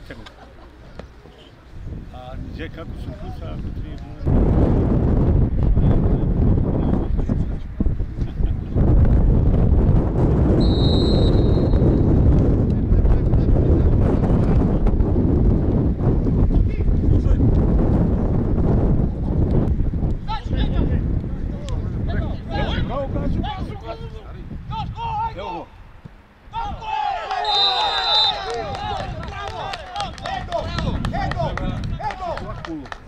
integrul. A Niger kako su kusa, ako tri... Go, go, go! Go, go! Go, go! kulluk.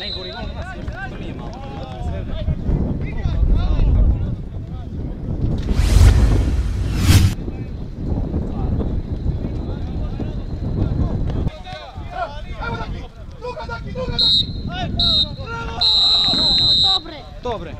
Mengori olmaz. Bilmiyorum abi. Dobre. Dobre.